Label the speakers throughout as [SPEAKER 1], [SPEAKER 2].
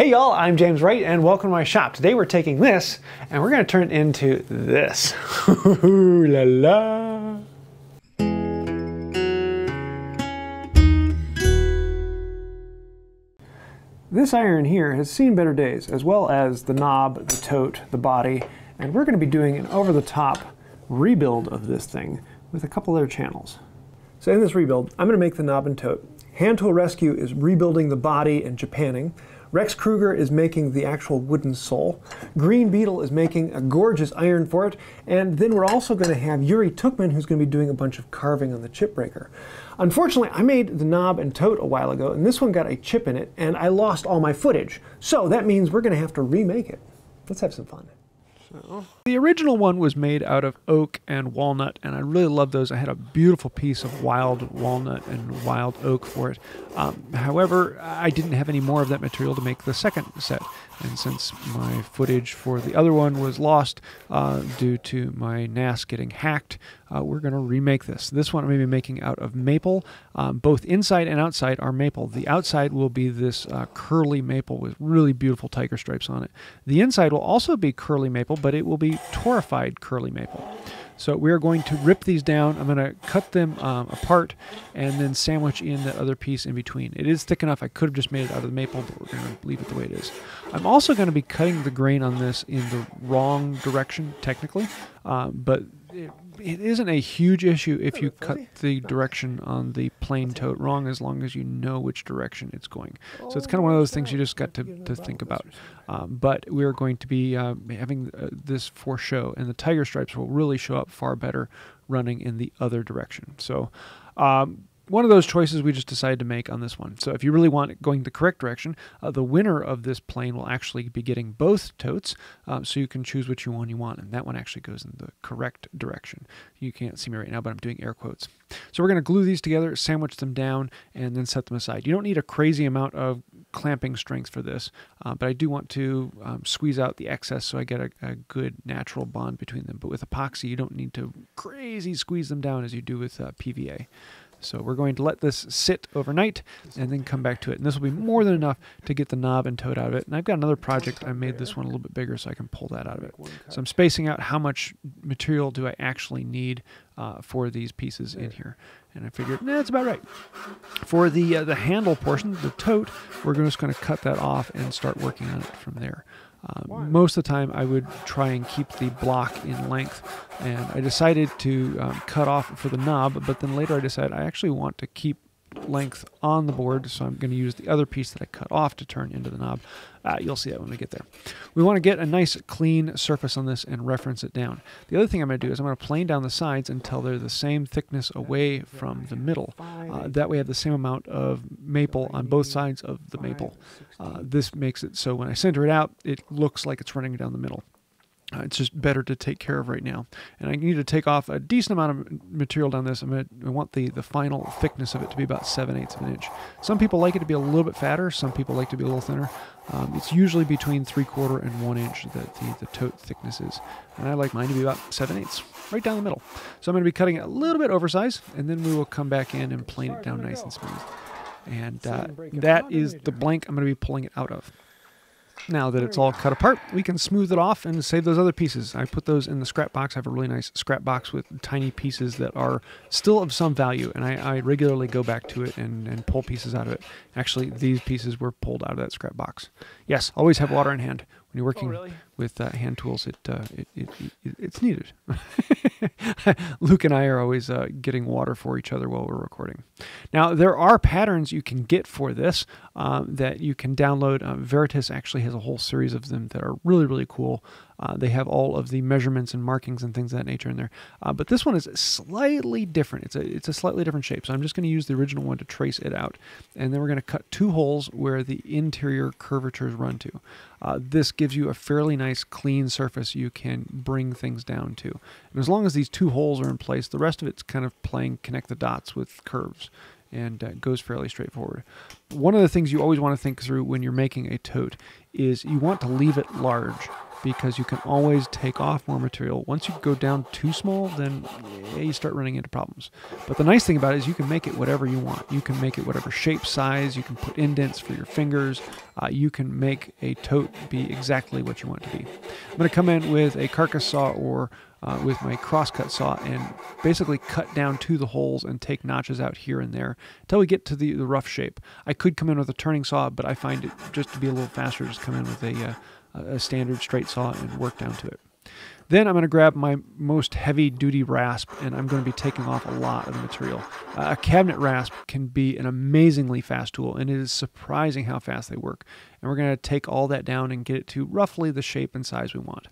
[SPEAKER 1] Hey y'all, I'm James Wright and welcome to my shop. Today we're taking this and we're going to turn it into this. Ooh la la. This iron here has seen better days, as well as the knob, the tote, the body, and we're going to be doing an over-the-top rebuild of this thing with a couple other channels. So in this rebuild, I'm going to make the knob and tote. Hand Tool Rescue is rebuilding the body and japanning. Rex Krueger is making the actual wooden sole. Green Beetle is making a gorgeous iron for it. And then we're also going to have Uri Tuchman who's going to be doing a bunch of carving on the chip breaker. Unfortunately, I made the knob and tote a while ago, and this one got a chip in it, and I lost all my footage. So that means we're going to have to remake it. Let's have some fun. So. The original one was made out of oak and walnut, and I really love those. I had a beautiful piece of wild walnut and wild oak for it. Um, however, I didn't have any more of that material to make the second set, and since my footage for the other one was lost uh, due to my NAS getting hacked, uh, we're going to remake this. This one I'm going to be making out of maple. Um, both inside and outside are maple. The outside will be this uh, curly maple with really beautiful tiger stripes on it. The inside will also be curly maple, but it will be torrefied curly maple. So we're going to rip these down. I'm going to cut them um, apart and then sandwich in that other piece in between. It is thick enough. I could have just made it out of the maple, but we're going to leave it the way it is. I'm also going to be cutting the grain on this in the wrong direction, technically, um, but it, it isn't a huge issue if you cut the direction on the plain tote wrong as long as you know which direction it's going. So it's kind of one of those things you just got to, to think about. Um, but we're going to be uh, having uh, this for show, and the tiger stripes will really show up far better running in the other direction. So um, one of those choices we just decided to make on this one. So if you really want it going the correct direction, uh, the winner of this plane will actually be getting both totes, um, so you can choose which one you want, and that one actually goes in the correct direction. You can't see me right now, but I'm doing air quotes. So we're going to glue these together, sandwich them down, and then set them aside. You don't need a crazy amount of clamping strength for this, uh, but I do want to um, squeeze out the excess so I get a, a, good natural bond between them. But with epoxy, you don't need to crazy squeeze them down as you do with uh, PVA. So we're going to let this sit overnight and then come back to it. And this will be more than enough to get the knob and tote out of it. And I've got another project. I made this one a little bit bigger so I can pull that out of it. So I'm spacing out how much material do I actually need uh, for these pieces in here. And I figured, nah, that's about right. For the uh, the handle portion, the tote, we're just going to cut that off and start working on it from there. Uh, most of the time, I would try and keep the block in length, and I decided to um, cut off for the knob, but then later I decided I actually want to keep length on the board, so I'm going to use the other piece that I cut off to turn into the knob. Uh, you'll see that when we get there. We want to get a nice clean surface on this and reference it down. The other thing I'm going to do is I'm going to plane down the sides until they're the same thickness away from the middle. Uh, that way I have the same amount of maple on both sides of the maple. Uh, this makes it so when I center it out, it looks like it's running down the middle. Uh, it's just better to take care of right now. And I need to take off a decent amount of material down this. I'm gonna, I want the, the final thickness of it to be about 7 eighths of an inch. Some people like it to be a little bit fatter. Some people like to be a little thinner. Um, it's usually between 3 quarter and 1 inch that the, the tote thickness is. And I like mine to be about 7 eighths, right down the middle. So I'm going to be cutting it a little bit oversized, and then we will come back in and plane it down nice and smooth. And uh, that is the blank I'm going to be pulling it out of. Now that it's all cut apart, we can smooth it off and save those other pieces. I put those in the scrap box. I have a really nice scrap box with tiny pieces that are still of some value, and I, I regularly go back to it and, and pull pieces out of it. Actually, these pieces were pulled out of that scrap box. Yes, always have water in hand when you're working oh, really? with uh, hand tools. It, uh, it, it, it, it's needed. Luke and I are always uh, getting water for each other while we're recording. Now there are patterns you can get for this um, that you can download. Uh, Veritas actually has a whole series of them that are really really cool. Uh, they have all of the measurements and markings and things of that nature in there. Uh, but this one is slightly different. It's a, it's a slightly different shape. So I'm just going to use the original one to trace it out. And then we're going to cut two holes where the interior curvatures run to. Uh, this gives you a fairly nice clean surface you can bring things down to. And as long as these two holes are in place, the rest of it's kind of playing connect the dots with curves and uh, goes fairly straightforward. One of the things you always want to think through when you're making a tote is you want to leave it large because you can always take off more material. Once you go down too small, then yeah, you start running into problems. But the nice thing about it is you can make it whatever you want. You can make it whatever shape, size. You can put indents for your fingers. Uh, you can make a tote be exactly what you want it to be. I'm going to come in with a carcass saw or uh, with my crosscut saw and basically cut down to the holes and take notches out here and there until we get to the, the rough shape. I could come in with a turning saw, but I find it just to be a little faster, just come in with a, uh, a standard straight saw and work down to it. Then I'm going to grab my most heavy duty rasp and I'm going to be taking off a lot of the material. Uh, a cabinet rasp can be an amazingly fast tool and it is surprising how fast they work. And we're going to take all that down and get it to roughly the shape and size we want.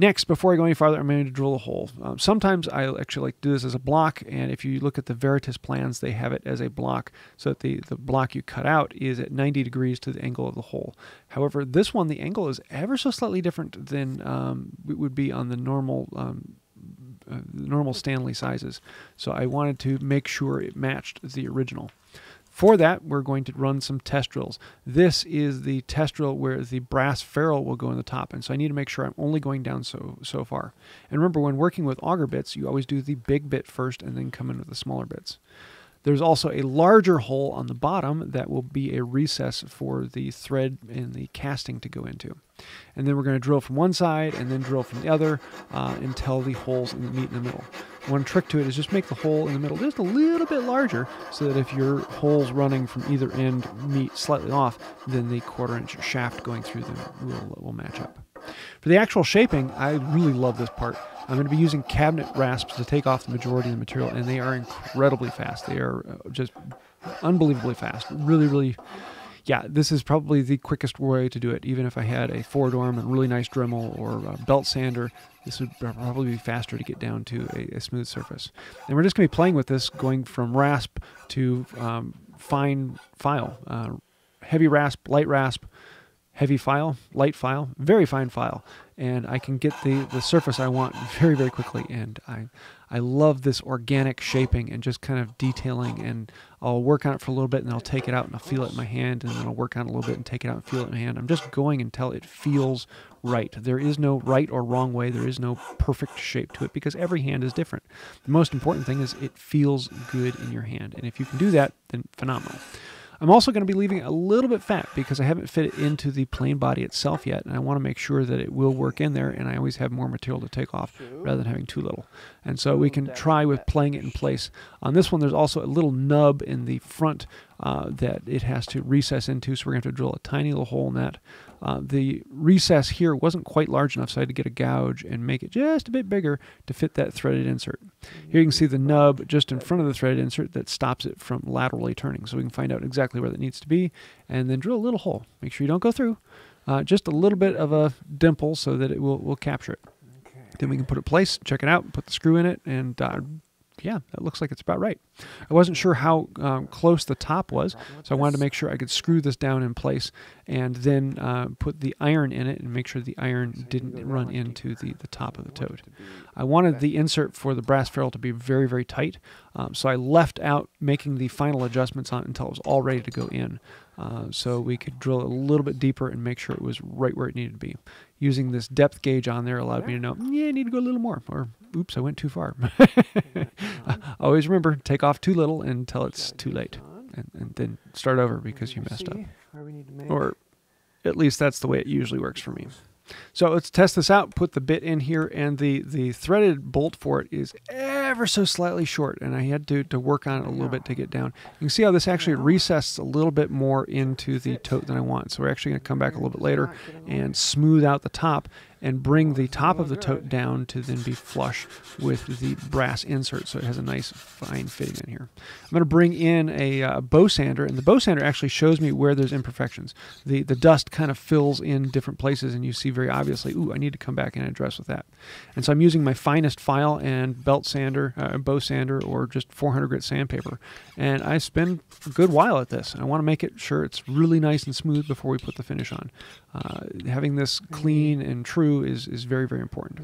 [SPEAKER 1] Next, before I go any farther, I'm going to drill a hole. Um, sometimes I actually like to do this as a block, and if you look at the Veritas plans, they have it as a block so that the, the block you cut out is at 90 degrees to the angle of the hole. However, this one, the angle is ever so slightly different than um, it would be on the normal um, uh, normal Stanley sizes. So I wanted to make sure it matched the original. For that, we're going to run some test drills. This is the test drill where the brass ferrule will go in the top, and so I need to make sure I'm only going down so, so far. And remember, when working with auger bits, you always do the big bit first and then come in with the smaller bits. There's also a larger hole on the bottom that will be a recess for the thread and the casting to go into. And then we're going to drill from one side and then drill from the other uh, until the holes meet in the middle. One trick to it is just make the hole in the middle just a little bit larger so that if your holes running from either end meet slightly off, then the quarter inch shaft going through them will, will match up. For the actual shaping, I really love this part. I'm going to be using cabinet rasps to take off the majority of the material, and they are incredibly fast. They are uh, just unbelievably fast. Really, really, yeah, this is probably the quickest way to do it. Even if I had a Foredom and really nice Dremel or belt sander, this would probably be faster to get down to a, a smooth surface. And we're just going to be playing with this, going from rasp to um, fine file, uh, heavy rasp, light rasp, heavy file, light file, very fine file, and I can get the, the surface I want very, very quickly. And I, I love this organic shaping and just kind of detailing. And I'll work on it for a little bit and I'll take it out and I'll feel it in my hand. And then I'll work on it a little bit and take it out and feel it in my hand. I'm just going until it feels right. There is no right or wrong way. There is no perfect shape to it because every hand is different. The most important thing is it feels good in your hand. And if you can do that, then phenomenal. I'm also going to be leaving it a little bit fat because I haven't fit it into the plane body itself yet, and I want to make sure that it will work in there, and I always have more material to take off rather than having too little. And so we can try with playing it in place. On this one, there's also a little nub in the front uh, that it has to recess into, so we're going to have to drill a tiny little hole in that. Uh, the recess here wasn't quite large enough, so I had to get a gouge and make it just a bit bigger to fit that threaded insert. Here you can see the nub just in front of the threaded insert that stops it from laterally turning, so we can find out exactly where that needs to be, and then drill a little hole. Make sure you don't go through. Uh, just a little bit of a dimple so that it will, will capture it. Okay. Then we can put it in place, check it out, put the screw in it, and uh, yeah, that looks like it's about right. I wasn't sure how um, close the top was, so I wanted to make sure I could screw this down in place and then uh, put the iron in it and make sure the iron didn't run into the, the top of the tote. I wanted the insert for the brass ferrule to be very, very tight, um, so I left out making the final adjustments on it until it was all ready to go in. Uh, so we could drill a little bit deeper and make sure it was right where it needed to be. Using this depth gauge on there allowed me to know, yeah, I need to go a little more, or oops, I went too far. Always remember, take off too little until it's too late, and, and then start over because you messed up. Or at least that's the way it usually works for me. So let's test this out. Put the bit in here, and the the threaded bolt for it is ever so slightly short, and I had to, to work on it a little bit to get down. You can see how this actually recesses a little bit more into the tote than I want. So we're actually going to come back a little bit later and smooth out the top and bring the top of the tote down to then be flush with the brass insert so it has a nice fine fitting in here. I'm going to bring in a uh, bow sander and the bow sander actually shows me where there's imperfections. The, the dust kind of fills in different places and you see very obviously, ooh, I need to come back and address with that. And so I'm using my finest file and belt sander, uh, bow sander, or just 400 grit sandpaper. And I spend a good while at this. And I want to make it sure it's really nice and smooth before we put the finish on. Uh, having this clean and true is, is very, very important.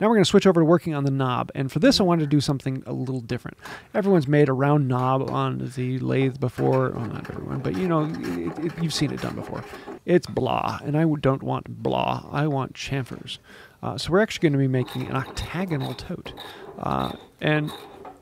[SPEAKER 1] Now we're going to switch over to working on the knob. And for this, I wanted to do something a little different. Everyone's made a round knob on the lathe before. Well, not everyone, but you know, it, it, you've seen it done before. It's blah, and I don't want blah. I want chamfers. Uh, so we're actually going to be making an octagonal tote. Uh, and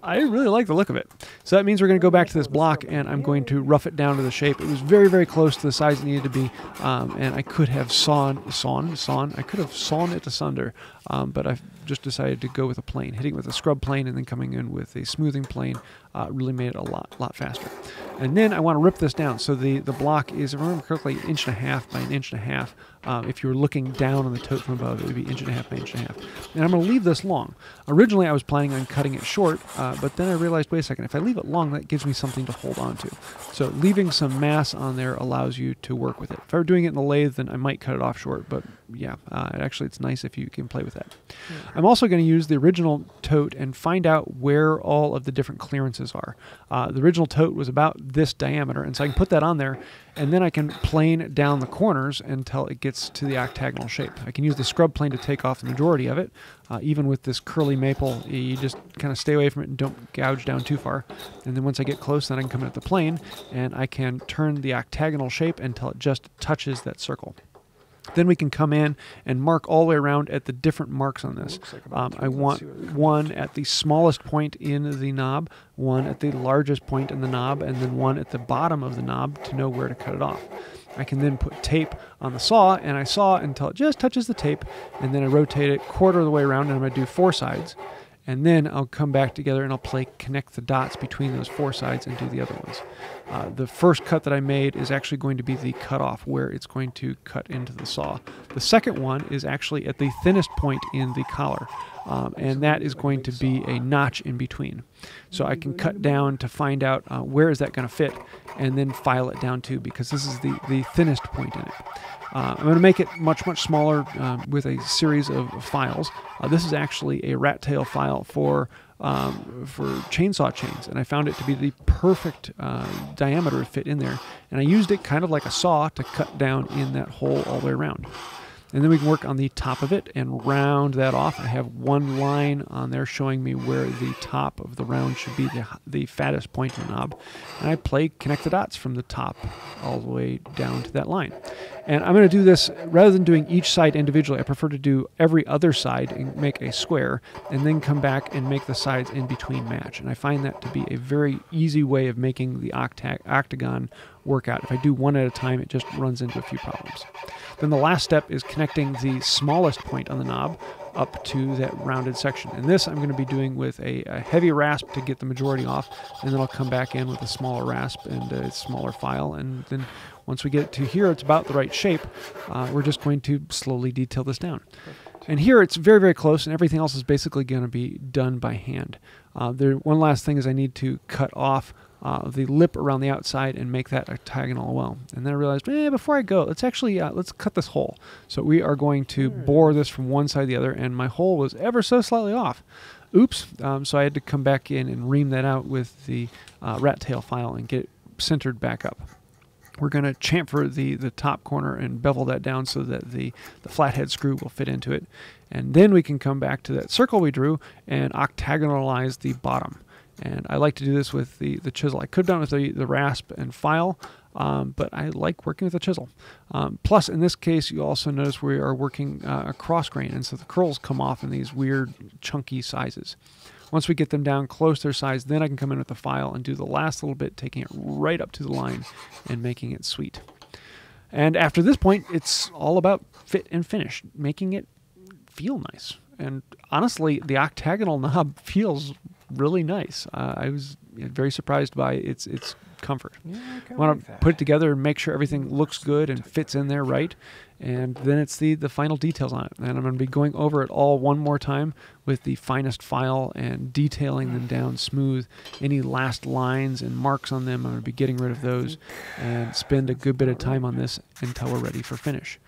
[SPEAKER 1] I really like the look of it. So that means we're going to go back to this block and I'm going to rough it down to the shape. It was very, very close to the size it needed to be. Um, and I could have sawn, sawn, sawn, I could have sawn it asunder. Um, but I've just decided to go with a plane, hitting with a scrub plane and then coming in with a smoothing plane uh, really made it a lot, lot faster. And then I want to rip this down. So the, the block is, if I remember correctly, an inch and a half by an inch and a half. Um, if you were looking down on the tote from above, it would be inch and a half by inch and a half. And I'm going to leave this long. Originally, I was planning on cutting it short, uh, but then I realized, wait a second, if I leave it long, that gives me something to hold on to. So leaving some mass on there allows you to work with it. If I were doing it in the lathe, then I might cut it off short, but yeah, uh, actually it's nice if you can play with that. Yeah. I'm also going to use the original tote and find out where all of the different clearances are. Uh, the original tote was about this diameter, and so I can put that on there, and then I can plane down the corners until it gets to the octagonal shape. I can use the scrub plane to take off the majority of it. Uh, even with this curly maple, you just kind of stay away from it and don't gouge down too far. And then once I get close, then I can come in at the plane, and I can turn the octagonal shape until it just touches that circle. Then we can come in and mark all the way around at the different marks on this. Like um, I want one at the smallest point in the knob, one at the largest point in the knob, and then one at the bottom of the knob to know where to cut it off. I can then put tape on the saw, and I saw until it just touches the tape, and then I rotate it quarter of the way around, and I'm going to do four sides and then I'll come back together and I'll play connect the dots between those four sides and do the other ones. Uh, the first cut that I made is actually going to be the cutoff where it's going to cut into the saw. The second one is actually at the thinnest point in the collar. Um, and that is going to be a notch in between. So I can cut down to find out uh, where is that going to fit and then file it down too because this is the, the thinnest point in it. Uh, I'm going to make it much, much smaller uh, with a series of files. Uh, this is actually a rat tail file for um, for chainsaw chains, and I found it to be the perfect uh, diameter to fit in there. And I used it kind of like a saw to cut down in that hole all the way around. And then we can work on the top of it and round that off. I have one line on there showing me where the top of the round should be the, the fattest point in the knob. And I play connect the dots from the top all the way down to that line. And I'm going to do this rather than doing each side individually. I prefer to do every other side and make a square and then come back and make the sides in between match. And I find that to be a very easy way of making the octagon work out. If I do one at a time, it just runs into a few problems. Then the last step is connecting the smallest point on the knob up to that rounded section. And this I'm going to be doing with a, a, heavy rasp to get the majority off, and then I'll come back in with a smaller rasp and a smaller file, and then once we get to here, it's about the right shape. Uh, we're just going to slowly detail this down. And here it's very, very close, and everything else is basically going to be done by hand. Uh, there, one last thing is I need to cut off uh, the lip around the outside and make that octagonal well. And then I realized, eh, before I go, let's actually uh, let's cut this hole. So we are going to hmm. bore this from one side to the other, and my hole was ever so slightly off. Oops! Um, so I had to come back in and ream that out with the uh, rat tail file and get it centered back up. We're going to chamfer the, the top corner and bevel that down so that the, the flathead screw will fit into it. And then we can come back to that circle we drew and octagonalize the bottom. And I like to do this with the, the chisel. I could have done it with the, the rasp and file, um, but I like working with a chisel. Um, plus, in this case, you also notice we are working uh, a cross grain, and so the curls come off in these weird chunky sizes. Once we get them down close their size, then I can come in with the file and do the last little bit, taking it right up to the line and making it sweet. And after this point, it's all about fit and finish, making it feel nice. And honestly, the octagonal knob feels really nice. Uh, I was very surprised by its its comfort. Yeah, I want to put it together and make sure everything looks good and fits in there right and then it's the the final details on it. And i'm going to be going over it all one more time with the finest file and detailing them down smooth. Any last lines and marks on them i'm going to be getting rid of those and spend a good bit of time on this until we're ready for finish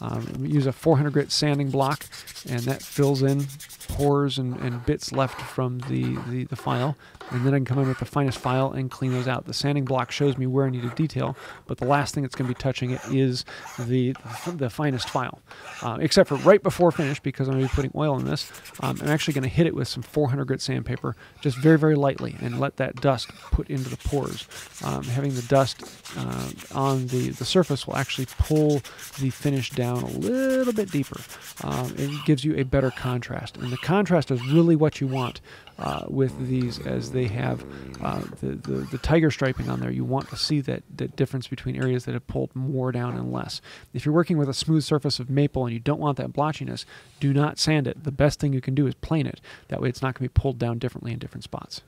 [SPEAKER 1] Um, use a 400 grit sanding block, and that fills in pores and, and bits left from the, the, the file and then I can come in with the finest file and clean those out. The sanding block shows me where I need to detail, but the last thing that's going to be touching it is the the finest file, uh, except for right before finish because I'm going to be putting oil in this. Um, I'm actually going to hit it with some 400 grit sandpaper, just very very lightly, and let that dust put into the pores. Um, having the dust uh, on the the surface will actually pull the finish down a little bit deeper. Um, it gives you a better contrast, and the contrast is really what you want uh, with these as they have uh, the, the, the, tiger striping on there. You want to see that, that difference between areas that have pulled more down and less. If you're working with a smooth surface of maple and you don't want that blotchiness, do not sand it. The best thing you can do is plane it. That way it's not going to be pulled down differently in different spots.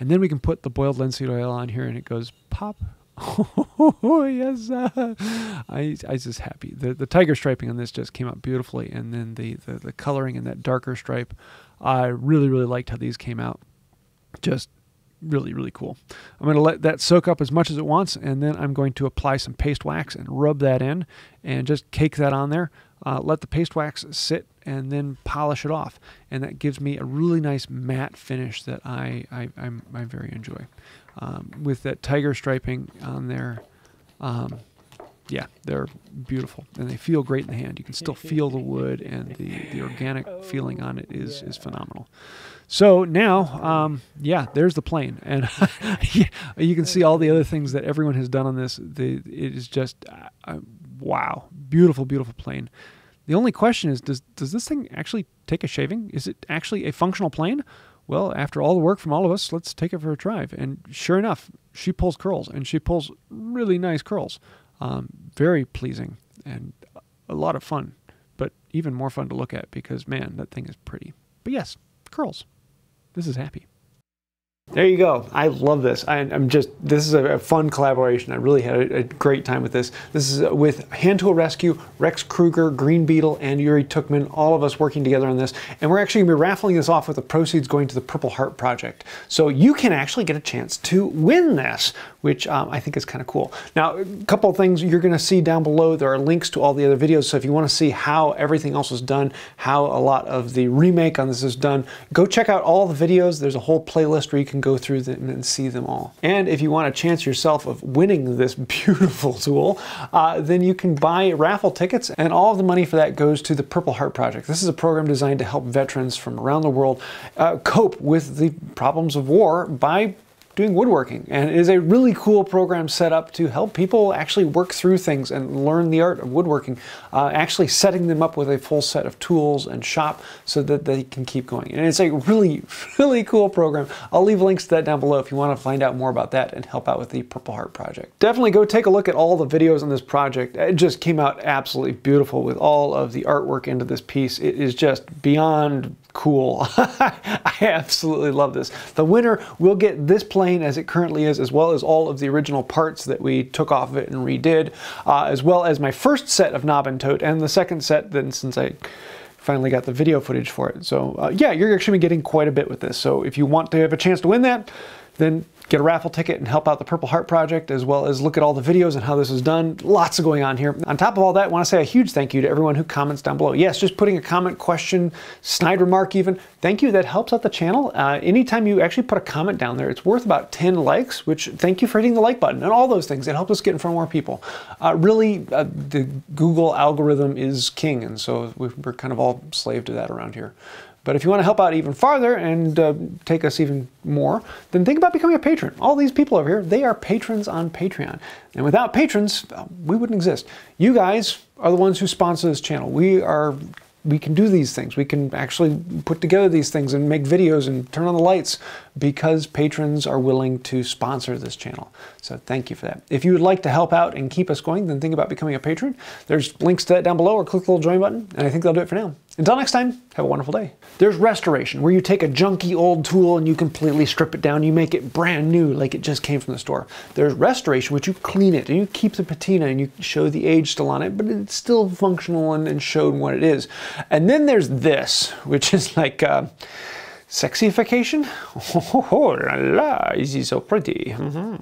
[SPEAKER 1] And then we can put the boiled linseed oil on here and it goes pop. Oh, yes. Uh, I, I was just happy. The, the tiger striping on this just came out beautifully. And then the, the, the coloring in that darker stripe I really, really liked how these came out. Just really, really cool. I'm going to let that soak up as much as it wants, and then I'm going to apply some paste wax and rub that in and just cake that on there. Uh, let the paste wax sit and then polish it off. And that gives me a really nice matte finish that I, I, I'm, I very enjoy. Um, with that tiger striping on there, um, yeah, they're beautiful and they feel great in the hand. You can still feel the wood and the, the organic feeling on it is, is phenomenal. So now, um, yeah, there's the plane, and you can see all the other things that everyone has done on this. The, it is just uh, uh, wow, beautiful, beautiful plane. The only question is, does does this thing actually take a shaving? Is it actually a functional plane? Well, after all the work from all of us, let's take it for a drive. And sure enough, she pulls curls, and she pulls really nice curls. Um, very pleasing and a lot of fun, but even more fun to look at because, man, that thing is pretty. But yes, curls. This is happy. There you go. I love this. I, am just, this is a, fun collaboration. I really had a, a, great time with this. This is with Hand Tool Rescue, Rex Krueger, Green Beetle, and Uri Tuchman, all of us working together on this. And we're actually going to be raffling this off with the proceeds going to the Purple Heart Project. So you can actually get a chance to win this, which um, I think is kind of cool. Now, a couple of things you're going to see down below. There are links to all the other videos. So if you want to see how everything else was done, how a lot of the remake on this is done, go check out all the videos. There's a whole playlist where you can can go through them and see them all. And if you want a chance yourself of winning this beautiful tool, uh, then you can buy raffle tickets and all of the money for that goes to the Purple Heart Project. This is a program designed to help veterans from around the world uh, cope with the problems of war by doing woodworking. And it is a really cool program set up to help people actually work through things and learn the art of woodworking, uh, actually setting them up with a full set of tools and shop so that they can keep going. And it's a really, really cool program. I'll leave links to that down below if you want to find out more about that and help out with the Purple Heart Project. Definitely go take a look at all the videos on this project. It just came out absolutely beautiful with all of the artwork into this piece. It is just beyond cool. I absolutely love this. The winner will get this plane as it currently is, as well as all of the original parts that we took off of it and redid, uh, as well as my first set of knob and tote, and the second set then since I finally got the video footage for it. So uh, yeah, you're actually getting quite a bit with this. So if you want to have a chance to win that, then get a raffle ticket and help out the Purple Heart Project, as well as look at all the videos and how this is done. Lots of going on here. On top of all that, I want to say a huge thank you to everyone who comments down below. Yes, just putting a comment, question, snide remark even. Thank you, that helps out the channel. Uh, anytime you actually put a comment down there, it's worth about 10 likes, which thank you for hitting the like button and all those things. It helps us get in front of more people. Uh, really, uh, the Google algorithm is king, and so we're kind of all slave to that around here. But if you want to help out even farther and uh, take us even more, then think about becoming a patron. All these people over here, they are patrons on Patreon. And without patrons, we wouldn't exist. You guys are the ones who sponsor this channel. We are we can do these things. We can actually put together these things and make videos and turn on the lights because patrons are willing to sponsor this channel. So thank you for that. If you would like to help out and keep us going, then think about becoming a patron. There's links to that down below or click the little join button. And I think that'll do it for now. Until next time, have a wonderful day. There's restoration, where you take a junky old tool and you completely strip it down. You make it brand new, like it just came from the store. There's restoration, which you clean it and you keep the patina and you show the age still on it, but it's still functional and, and showing what it is. And then there's this, which is like uh, sexification. Oh, la la, is he so pretty? Mm -hmm.